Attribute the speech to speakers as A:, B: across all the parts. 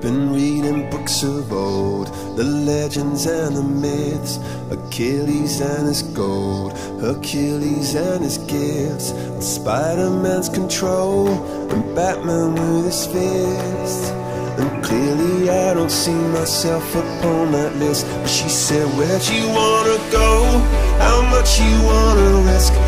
A: Been reading books of old, the legends and the myths, Achilles and his gold, Hercules and his gifts, Spider-Man's control, and Batman with his fists. And clearly I don't see myself upon that list But she said, where'd you wanna go? How much you wanna risk?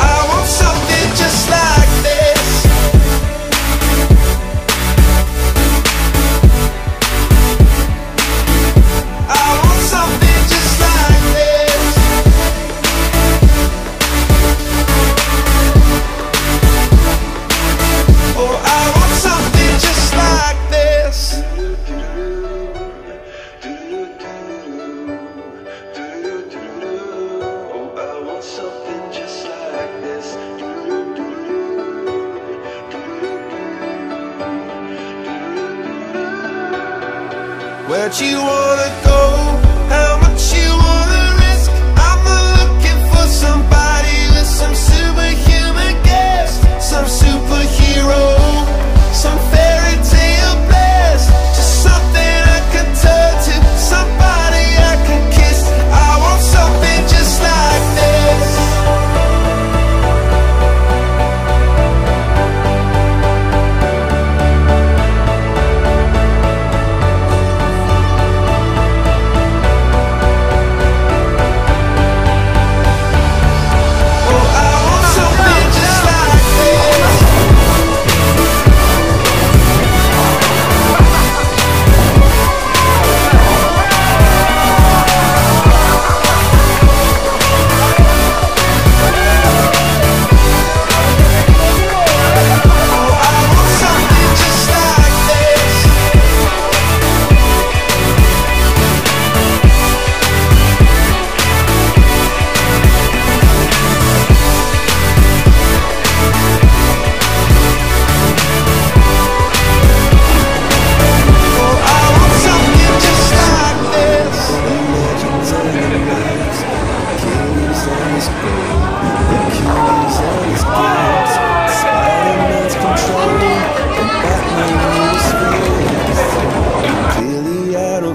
A: Where'd you wanna go?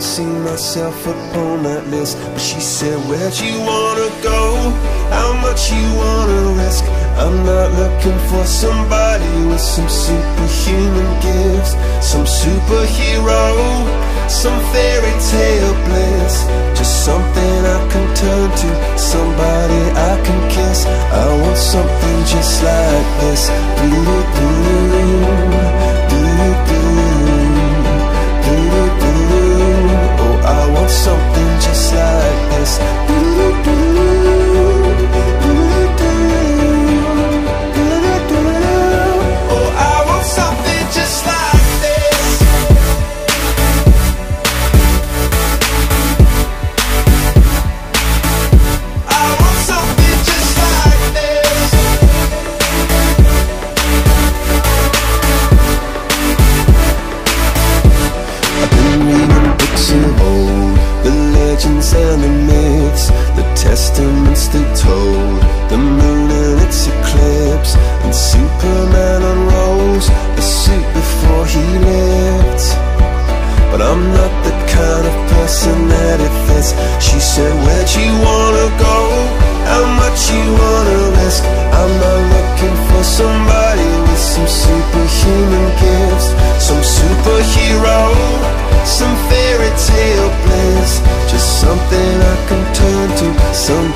A: I don't see myself upon that list. But she said, Where'd you wanna go? How much you wanna risk? I'm not looking for somebody with some superhuman gifts, some superhero, some fairy She said, where'd you wanna go? How much you wanna risk? I'm not looking for somebody with some superhuman gifts Some superhero, some fairy tale bliss Just something I can turn to, Some.